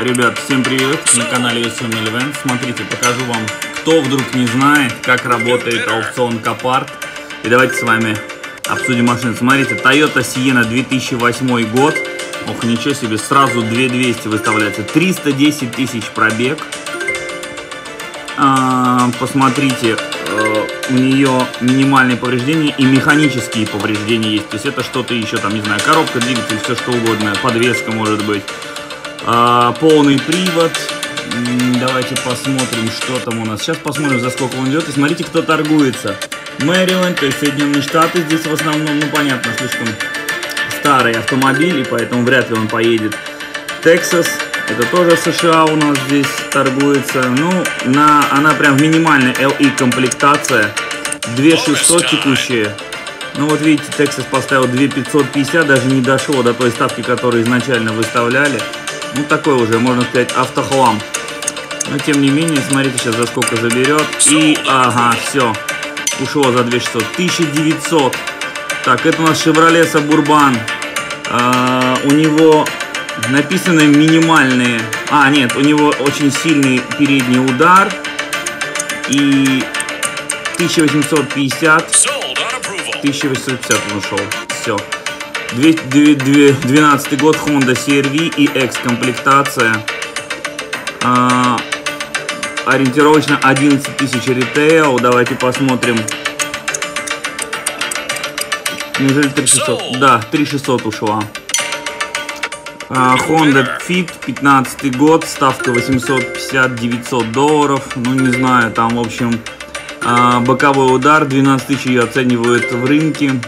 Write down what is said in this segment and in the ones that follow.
Ребят, всем привет! На канале Yosemite Event. Смотрите, покажу вам, кто вдруг не знает, как работает аукцион Копарт. И давайте с вами обсудим машину. Смотрите, Toyota Sienna 2008 год. Ох, ничего себе, сразу 2200 выставляется. 310 тысяч пробег. А, посмотрите, э, у нее минимальные повреждения и механические повреждения есть. То есть это что-то еще, там, не знаю, коробка, двигатель, все что угодно, подвеска может быть. А, полный привод. Давайте посмотрим, что там у нас. Сейчас посмотрим, за сколько он идет. И смотрите, кто торгуется. Мэриленд, то есть Соединенные Штаты. Здесь в основном, ну понятно, слишком старый автомобиль, и поэтому вряд ли он поедет. Тексас, это тоже США у нас здесь торгуется. Ну, на, она прям в минимальной LE комплектация. 2600 текущие. Ну вот видите, Texas поставил 2550, даже не дошло до той ставки, которую изначально выставляли. Ну такой уже, можно сказать, автохлам. Но тем не менее, смотрите сейчас за сколько заберет. И, ага, все. Ушло за 2600. 1900. Так, это у нас Chevrolet Suburban. А, у него написаны минимальные... А, нет, у него очень сильный передний удар. И 1850. 1850 он ушел. Все. 2012 год Honda CRV и X комплектация. А, ориентировочно 11 тысяч ритейл. Давайте посмотрим. Неужели 3600? Да, 3600 ушла. А, Honda Fit, 15 год, ставка 850-900 долларов. Ну, не знаю, там, в общем, а, боковой удар, 12 тысяч ее оценивают в рынке.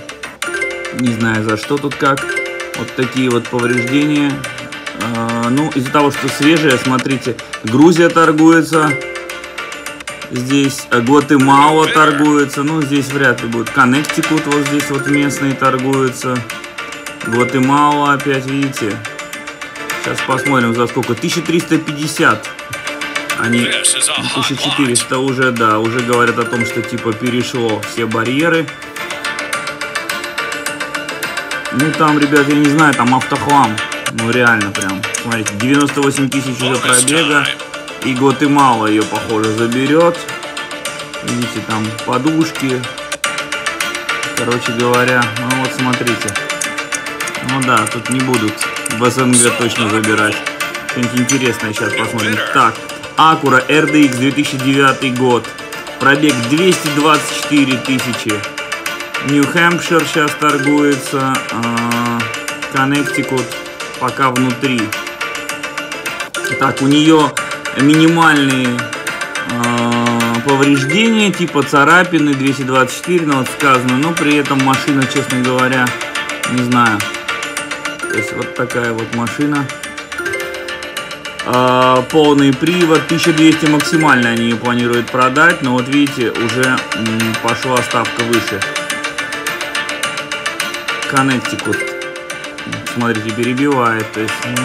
Не знаю за что тут как. Вот такие вот повреждения. А, ну, из-за того, что свежая, смотрите, Грузия торгуется. Здесь Гватемала торгуется. Ну, здесь вряд ли будет. Коннектикут вот здесь вот местные торгуются. Гватемала опять, видите. Сейчас посмотрим за сколько. 1350. Они 1400 уже, да, уже говорят о том, что типа перешло все барьеры. Ну там, ребят, я не знаю, там автохлам. Ну реально прям. Смотрите, 98 тысяч уже пробега. И Гватемала ее, похоже, заберет. Видите, там подушки. Короче говоря, ну вот смотрите. Ну да, тут не будут в СНГ точно забирать. Что-нибудь интересное сейчас посмотрим. Так, Acura RDX 2009 год. Пробег 224 тысячи. Нью-Хэмпшир сейчас торгуется. Коннектикут пока внутри. Так, у нее минимальные э, повреждения, типа царапины 224, ну вот сказано, но при этом машина, честно говоря, не знаю. То есть вот такая вот машина. Э, полный привод, 1200 максимально они ее планируют продать, но вот видите, уже пошла ставка выше. Коннектикут. Смотрите, перебивает. То есть, ну,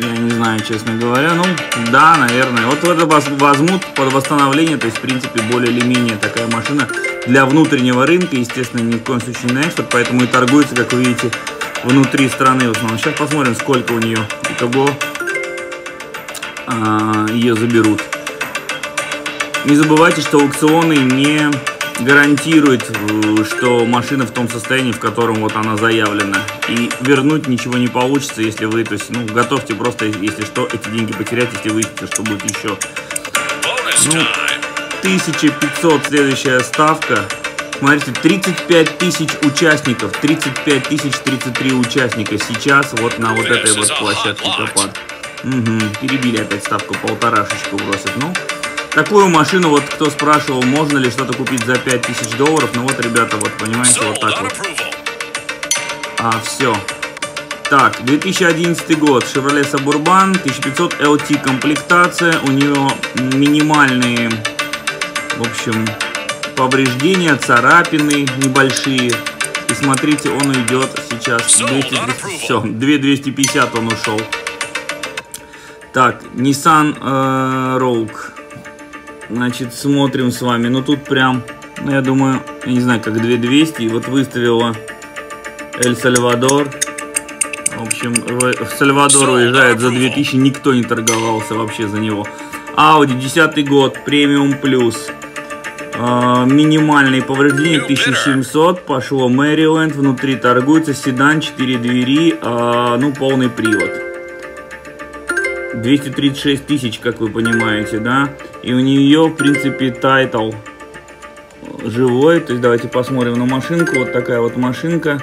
я не знаю, честно говоря. Ну, да, наверное. Вот это возьмут под восстановление. То есть, в принципе, более или менее такая машина для внутреннего рынка. Естественно, ни в коем случае не экспорт. Поэтому и торгуется, как вы видите, внутри страны в основном. Сейчас посмотрим, сколько у нее. Итого а, ее заберут. Не забывайте, что аукционы не гарантирует, э, что машина в том состоянии, в котором вот она заявлена. И вернуть ничего не получится, если вы, то есть, ну, готовьте просто, если что, эти деньги потерять, если вы видите, что будет еще. Ну, 1500 следующая ставка. Смотрите, 35 тысяч участников, 35 тысяч 33 участника сейчас вот на вот этой вот площадке Копат. Угу, перебили опять ставку, полторашечку бросят. Ну, Такую машину, вот кто спрашивал, можно ли что-то купить за 5000 долларов, ну вот, ребята, вот, понимаете, вот так вот. А, все. Так, 2011 год, Chevrolet Suburban, 1500 LT комплектация, у нее минимальные, в общем, повреждения, царапины небольшие. И смотрите, он идет сейчас 200, все, 2250 он ушел. Так, Nissan э, Rogue. Значит, смотрим с вами. Ну, тут прям, ну, я думаю, я не знаю, как 2200. И вот выставила Эль Сальвадор. В общем, в, в Сальвадор уезжает за 2000, никто не торговался вообще за него. Audi 10 год, Premium Plus. А, минимальные повреждения 1700, пошло Мэриленд, внутри торгуется, седан, 4 двери, а, ну полный привод. 236 тысяч, как вы понимаете, да, и у нее, в принципе, title живой, то есть давайте посмотрим на машинку, вот такая вот машинка,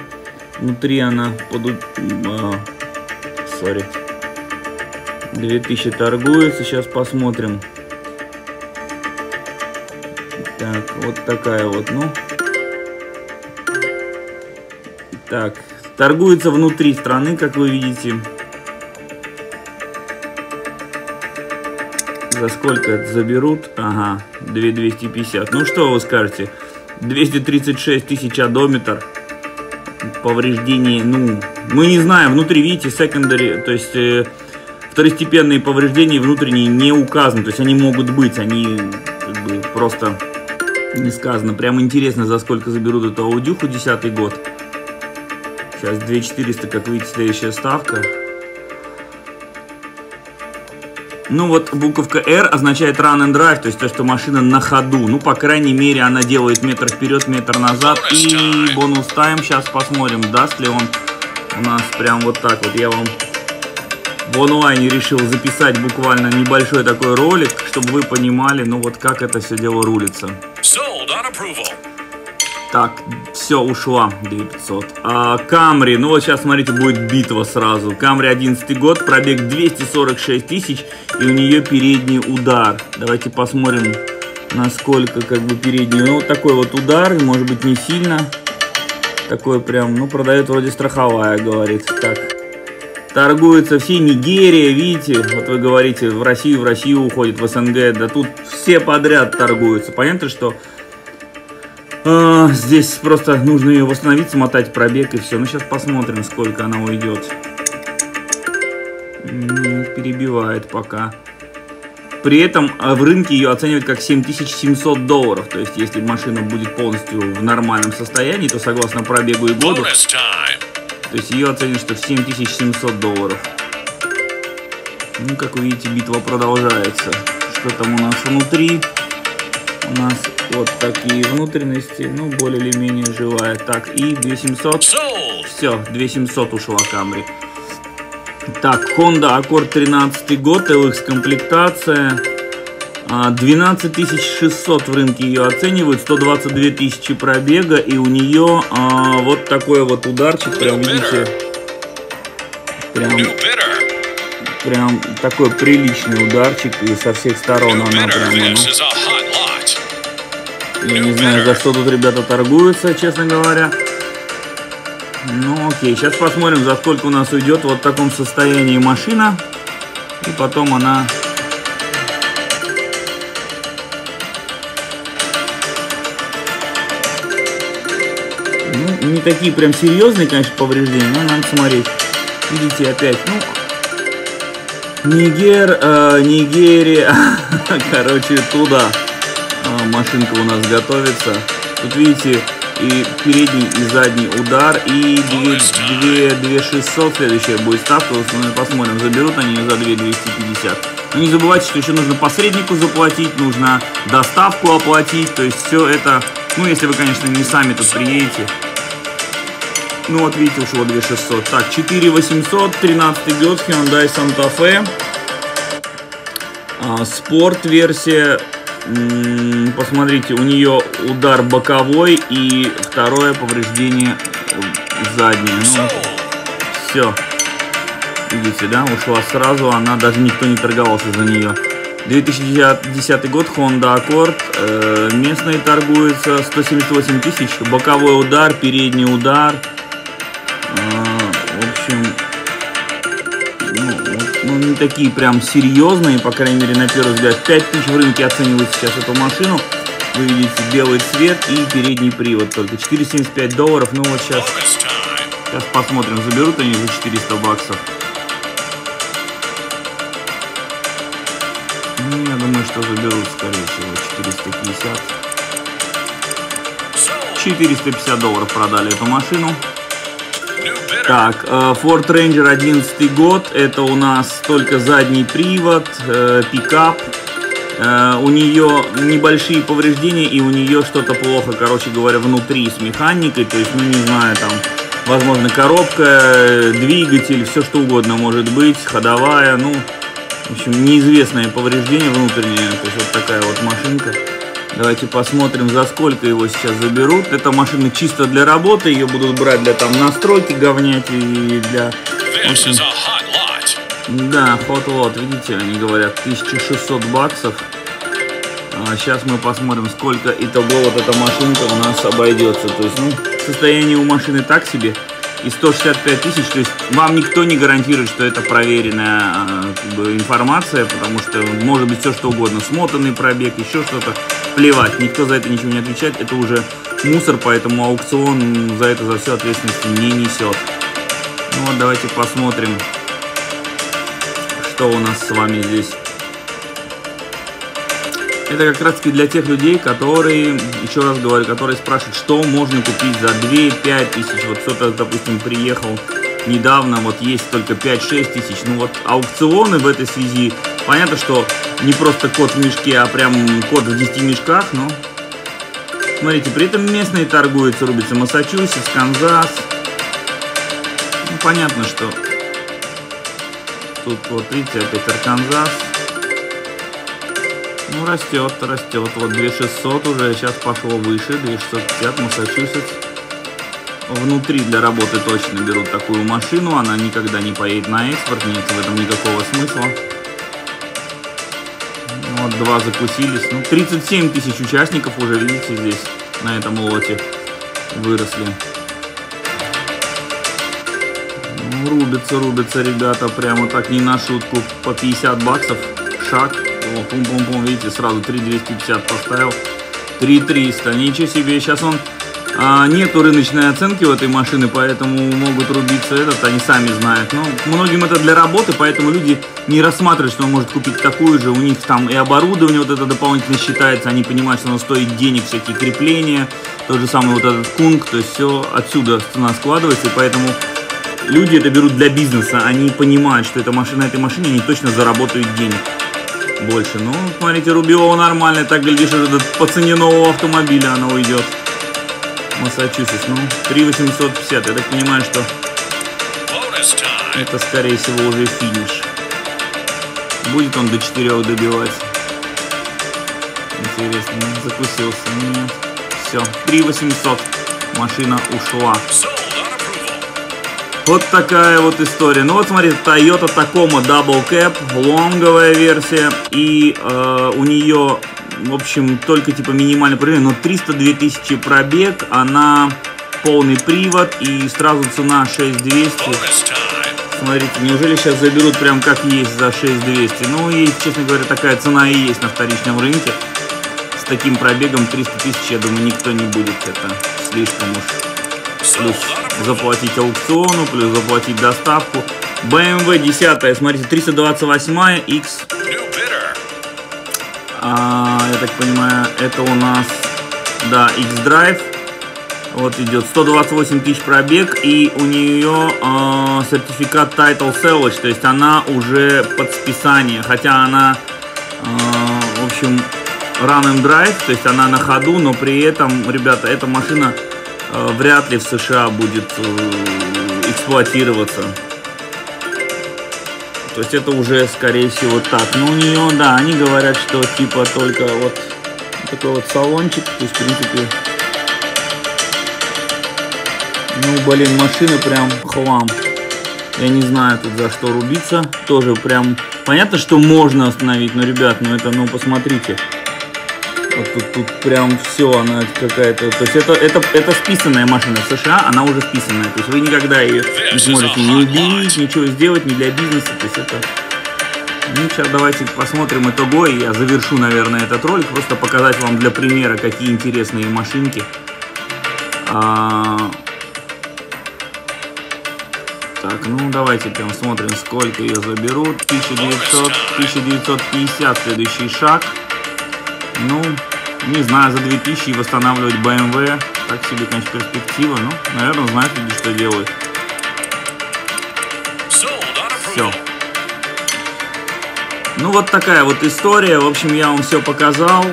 внутри она, под, а, sorry, 2000 торгуется, сейчас посмотрим. Так, вот такая вот, ну. Так, торгуется внутри страны, как вы видите. За сколько это заберут? Ага, 2250. Ну что вы скажете? 236 тысяч одометр. Повреждений, ну, мы не знаем. Внутри, видите, secondary, то есть э, второстепенные повреждения внутренние не указаны. То есть они могут быть, они как бы просто не сказано. Прям интересно, за сколько заберут эту аудюху, 10 год. Сейчас 2400, как видите, следующая ставка. Ну вот буковка R означает run and drive, то есть то, что машина на ходу. Ну, по крайней мере, она делает метр вперед, метр назад. И бонус тайм, сейчас посмотрим, даст ли он у нас прям вот так вот. Я вам в онлайне решил записать буквально небольшой такой ролик, чтобы вы понимали, ну вот как это все дело рулится. Так, все, ушла 2500. А, Камри, ну вот сейчас, смотрите, будет битва сразу. Камри 11 год, пробег 246 тысяч, и у нее передний удар. Давайте посмотрим, насколько как бы передний. Ну, вот такой вот удар, может быть, не сильно. Такой прям, ну, продает вроде страховая, говорит. Так, торгуются все, Нигерия, видите, вот вы говорите, в Россию, в Россию уходит, в СНГ, да тут все подряд торгуются. Понятно, что э, здесь просто нужно ее восстановить, смотать пробег и все. Ну, сейчас посмотрим, сколько она уйдет. Перебивает пока. При этом а, в рынке ее оценивают как 7700 долларов. То есть, если машина будет полностью в нормальном состоянии, то согласно пробегу и году, то есть ее оценят, что в 7700 долларов. Ну, как вы видите, битва продолжается. Что там у нас внутри? У нас вот такие внутренности, ну, более или менее живая. Так, и 2700. Все, 2700 ушла Камри. Так, Honda Accord 13 год, LX комплектация. 12 600 в рынке ее оценивают, 122 тысячи пробега, и у нее а, вот такой вот ударчик, прям видите, прям, прям такой приличный ударчик, и со всех сторон она прям, ну, я не знаю, за что тут ребята торгуются, честно говоря. Ну окей, сейчас посмотрим, за сколько у нас уйдет вот в таком состоянии машина, и потом она не такие прям серьезные, конечно, повреждения, но надо смотреть. Видите, опять, ну, Нигер, э, Нигерия, короче, туда машинка у нас готовится. Тут видите, и передний, и задний удар, и 2, 2, 2 600 следующая будет ставка, мы посмотрим, заберут они за 2 250. Но не забывайте, что еще нужно посреднику заплатить, нужно доставку оплатить, то есть все это, ну, если вы, конечно, не сами тут приедете, ну вот видите, ушло 2600. Так, 4800, 13 год, Hyundai Santa Fe. А, спорт версия. Посмотрите, у нее удар боковой и второе повреждение заднее. Ну, все. Видите, да, ушла сразу, она даже никто не торговался за нее. 2010 год, Honda Accord, э, местные торгуются 178 тысяч, боковой удар, передний удар, в ну, не такие прям серьезные, по крайней мере, на первый взгляд. 5000 в рынке оценивают сейчас эту машину. Вы видите белый цвет и передний привод только. 475 долларов. Ну вот сейчас, сейчас посмотрим, заберут они за 400 баксов. Ну, я думаю, что заберут, скорее всего, 450. 450 долларов продали эту машину. Так, э, Ford Ranger 11 год, это у нас только задний привод, э, пикап, э, у нее небольшие повреждения и у нее что-то плохо, короче говоря, внутри с механикой, то есть, ну не знаю, там, возможно, коробка, двигатель, все что угодно может быть, ходовая, ну, в общем, неизвестное повреждение внутреннее, то есть вот такая вот машинка. Давайте посмотрим, за сколько его сейчас заберут. Эта машина чисто для работы, ее будут брать для там настройки говнять и для... Да, hot lot, видите, они говорят 1600 баксов. А сейчас мы посмотрим, сколько итого вот эта машинка у нас обойдется. То есть, ну, состояние у машины так себе. И 165 тысяч, то есть вам никто не гарантирует, что это проверенная а, как бы, информация, потому что может быть все что угодно, смотанный пробег, еще что-то, плевать, никто за это ничего не отвечает, это уже мусор, поэтому аукцион за это за все ответственности не несет. Ну вот давайте посмотрим, что у нас с вами здесь. Это как раз таки для тех людей, которые, еще раз говорю, которые спрашивают, что можно купить за 2-5 тысяч. Вот кто-то, допустим, приехал недавно, вот есть только 5-6 тысяч. Ну вот аукционы в этой связи, понятно, что не просто кот в мешке, а прям кот в 10 мешках, но... Смотрите, при этом местные торгуются, рубятся Массачусетс, Канзас. Ну, понятно, что... Тут вот, видите, опять Арканзас. Ну, растет, растет. Вот 2600 уже, сейчас пошло выше, 2650, Массачусетс. Внутри для работы точно берут такую машину, она никогда не поедет на экспорт, нет в этом никакого смысла. Два закусились. Ну, 37 тысяч участников уже, видите, здесь, на этом лоте выросли. Ну, рубятся, рубятся ребята, прямо так не на шутку, по 50 баксов шаг. О, пум-пум-пум, видите, сразу 3250 поставил. 3300, ничего себе, сейчас он... А, нету рыночной оценки у этой машины, поэтому могут рубиться этот, они сами знают. Но многим это для работы, поэтому люди не рассматривают, что он может купить такую же. У них там и оборудование вот это дополнительно считается, они понимают, что оно стоит денег, всякие крепления, тот же самый вот этот кунг, то есть все отсюда цена складывается, и поэтому люди это берут для бизнеса, они понимают, что эта машина, на этой машине они точно заработают денег больше. Ну, смотрите, Рубио нормально, так глядишь, по цене нового автомобиля она уйдет. Массачусетс, ну, 3850, я так понимаю, что это, скорее всего, уже финиш. Будет он до 4 добивать. Интересно, закусился, нет. Все, 3800, машина ушла. Вот такая вот история. Ну вот смотрите, Toyota Tacoma Double Cab, лонговая версия. И э, у нее, в общем, только типа минимальный пробег, но 302 тысячи пробег. Она полный привод и сразу цена 6200. Смотрите, неужели сейчас заберут прям как есть за 6200? Ну и, честно говоря, такая цена и есть на вторичном рынке. С таким пробегом 300 тысяч, я думаю, никто не будет. Это слишком уж плюс заплатить аукциону, плюс заплатить доставку. BMW 10, смотрите, 328 X. А, я так понимаю, это у нас, да, X-Drive. Вот идет 128 тысяч пробег, и у нее э, сертификат Title Salvage, то есть она уже под списание, хотя она, э, в общем, Run and Drive, то есть она на ходу, но при этом, ребята, эта машина Э, вряд ли в США будет э, эксплуатироваться. То есть это уже, скорее всего, так. Но у нее, да, они говорят, что типа только вот такой вот салончик. То есть, в принципе, ну, блин, машина прям хлам. Я не знаю тут за что рубиться. Тоже прям... Понятно, что можно остановить, но, ребят, ну это, ну, посмотрите. Вот тут, тут прям все, она какая-то... То есть это, это, это списанная машина в США, она уже списанная. То есть вы никогда ее не сможете не убить, ничего сделать, не для бизнеса. То есть это... Ну, сейчас давайте посмотрим итого, и я завершу, наверное, этот ролик. Просто показать вам для примера, какие интересные машинки. А... Так, ну давайте прям смотрим, сколько ее заберут. 1900, 1950 следующий шаг. Ну, не знаю, за 2000 восстанавливать BMW, так себе, конечно, перспектива. Ну, наверное, знают люди, что делают. все. Ну вот такая вот история. В общем, я вам все показал,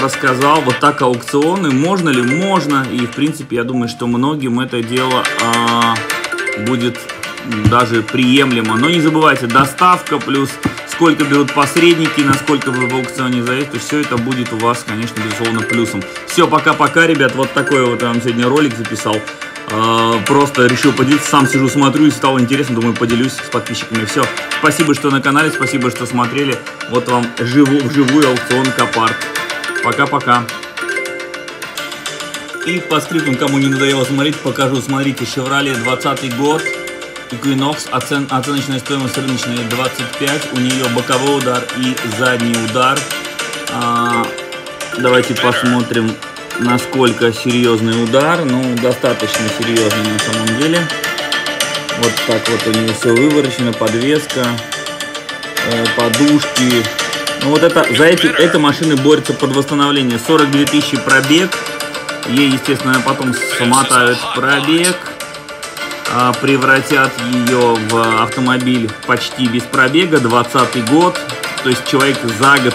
рассказал. Вот так аукционы. Можно ли? Можно. И в принципе, я думаю, что многим это дело а, будет даже приемлемо. Но не забывайте, доставка плюс сколько берут посредники, насколько вы в аукционе зависит, все это будет у вас, конечно, безусловно, плюсом. Все, пока-пока, ребят. Вот такой вот я вам сегодня ролик записал. А, просто решил поделиться, сам сижу, смотрю и стало интересно, думаю, поделюсь с подписчиками. Все, спасибо, что на канале, спасибо, что смотрели. Вот вам живу, вживую аукцион Капарт. Пока-пока. И по скриптам, кому не надоело смотреть, покажу. Смотрите, Chevrolet 20 год. Equinox, оцен, оценочная стоимость рыночная 25. У нее боковой удар и задний удар. А, давайте посмотрим насколько серьезный удар. Ну, достаточно серьезный на самом деле. Вот так вот у нее все выворочено, подвеска, э, подушки. Ну вот это, за эти, эта машина борется под восстановление. 42 тысячи пробег. Ей, естественно, потом смотают пробег. Э, превратят ее в автомобиль почти без пробега. 20 год. То есть человек за год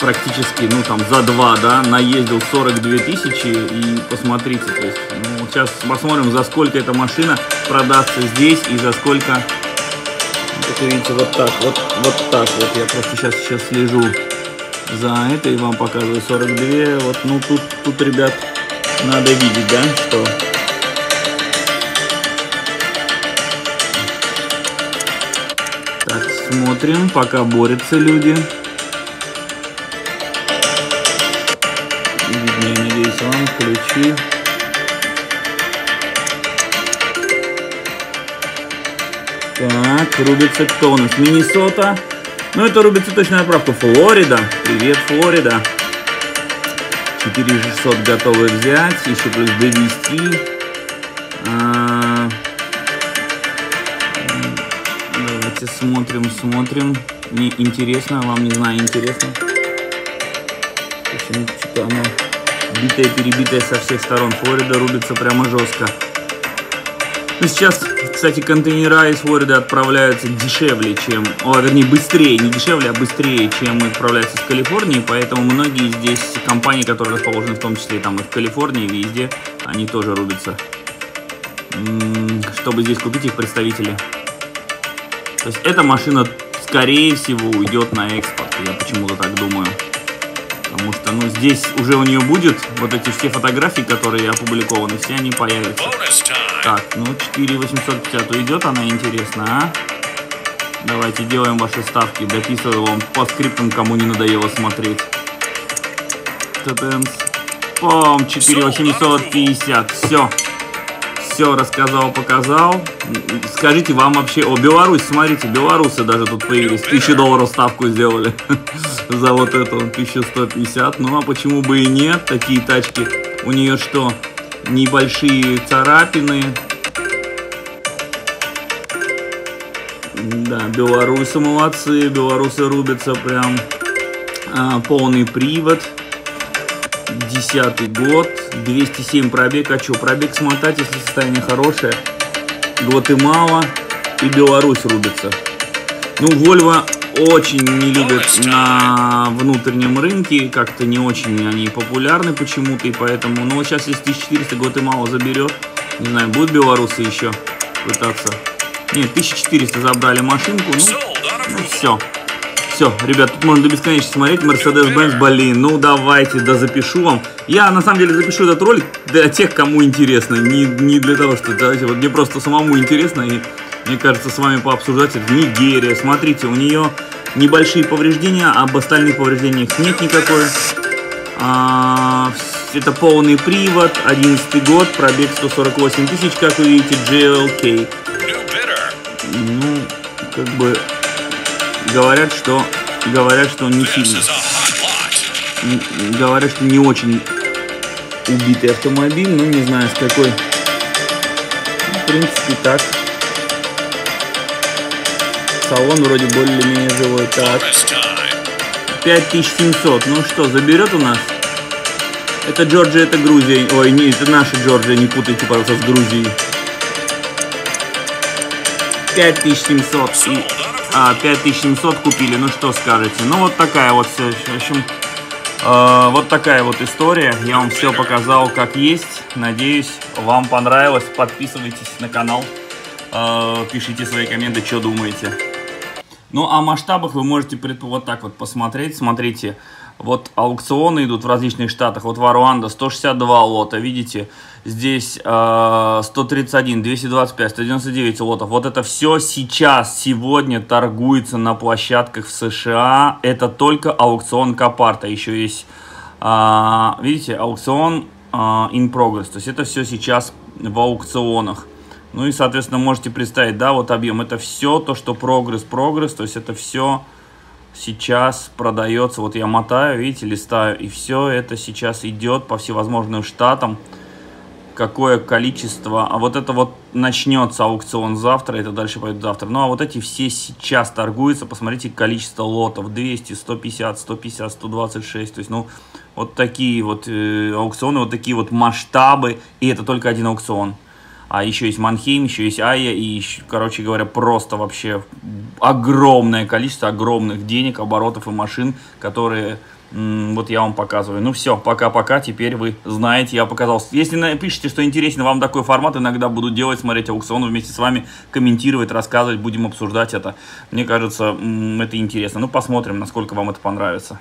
практически, ну там за два, да, наездил 42 тысячи и посмотрите, то есть, ну, сейчас посмотрим, за сколько эта машина продастся здесь и за сколько, как видите, вот так, вот, вот так вот, я просто сейчас, сейчас слежу за это и вам показываю 42, вот, ну тут, тут, ребят, надо видеть, да, что смотрим, пока борются люди. ключи. Так, рубится кто у нас? Миннесота. Ну, это рубится точная отправка. Флорида. Привет, Флорида. 4600 готовы взять. Еще плюс довести. Давайте смотрим, смотрим. Мне интересно, вам не знаю, интересно. Что-то оно битая, перебитая со всех сторон. Флорида рубится прямо жестко. Ну, сейчас, кстати, контейнера из Флориды отправляются дешевле, чем... О, вернее, быстрее, не дешевле, а быстрее, чем отправляются из Калифорнии, поэтому многие здесь компании, которые расположены в том числе там и в Калифорнии, везде, они тоже рубятся, чтобы здесь купить их представители. То есть эта машина, скорее всего, уйдет на экспорт, я почему-то так думаю. Потому что, ну, здесь уже у нее будет вот эти все фотографии, которые опубликованы, все они появятся. Так, ну, 4850 уйдет она, интересно, а? Давайте делаем ваши ставки. Дописываю вам по скриптам, кому не надоело смотреть. Тетенс. Пом, 4850. Все все рассказал, показал. Скажите, вам вообще... О, Беларусь, смотрите, белорусы даже тут появились. Тысячу долларов ставку сделали за вот это 1150. Ну, а почему бы и нет? Такие тачки. У нее что? Небольшие царапины. Да, белорусы молодцы. Белорусы рубятся прям. А, полный привод. Десятый год. 207 пробег. А что, пробег смотать, если состояние хорошее. Гватемала и Беларусь рубятся. Ну, Вольво очень не любят на внутреннем рынке, как-то не очень они популярны почему-то, и поэтому, ну, вот сейчас если 1400 Гватемала заберет, не знаю, будут белорусы еще пытаться. Нет, 1400 забрали машинку, ну, ну все. Все, ребят, тут можно до бесконечности смотреть. Mercedes-Benz, блин, ну давайте, да запишу вам. Я на самом деле запишу этот ролик для тех, кому интересно. Не, не для того, что давайте, вот мне просто самому интересно. И мне кажется, с вами пообсуждать. Это Нигерия. Смотрите, у нее небольшие повреждения, об остальных повреждениях нет никакой. А, это полный привод, 11 год, пробег 148 тысяч, как вы видите, GLK. Ну, как бы говорят, что говорят, что он не сильно. Говорят, что не очень убитый автомобиль, но не знаю с какой. В принципе, так. Салон вроде более-менее живой. Так. 5700. Ну что, заберет у нас? Это Джорджия, это Грузия. Ой, не, это наша Джорджия, не путайте, пожалуйста, с Грузией. 5700 и а, 5700 купили. Ну что скажете? Ну вот такая вот, в общем, э, вот такая вот история. Я вам все показал как есть. Надеюсь, вам понравилось. Подписывайтесь на канал. Э, пишите свои комменты, что думаете. Ну, о масштабах вы можете вот так вот посмотреть. Смотрите, вот аукционы идут в различных штатах. Вот Варуанда 162 лота, видите? Здесь э, 131, 225, 199 лотов. Вот это все сейчас, сегодня торгуется на площадках в США. Это только аукцион Капарта. Еще есть, э, видите, аукцион э, in progress. То есть это все сейчас в аукционах. Ну и, соответственно, можете представить, да, вот объем. Это все то, что прогресс, прогресс. То есть это все сейчас продается, вот я мотаю, видите, листаю, и все это сейчас идет по всевозможным штатам, какое количество, а вот это вот начнется аукцион завтра, это дальше пойдет завтра, ну а вот эти все сейчас торгуются, посмотрите количество лотов, 200, 150, 150, 126, то есть, ну, вот такие вот э, аукционы, вот такие вот масштабы, и это только один аукцион. А еще есть Манхейм, еще есть Айя, и, еще, короче говоря, просто вообще огромное количество огромных денег, оборотов и машин, которые вот я вам показываю. Ну все, пока-пока, теперь вы знаете, я показал. Если напишите, что интересен вам такой формат, иногда буду делать, смотреть аукционы вместе с вами, комментировать, рассказывать, будем обсуждать это. Мне кажется, это интересно. Ну посмотрим, насколько вам это понравится.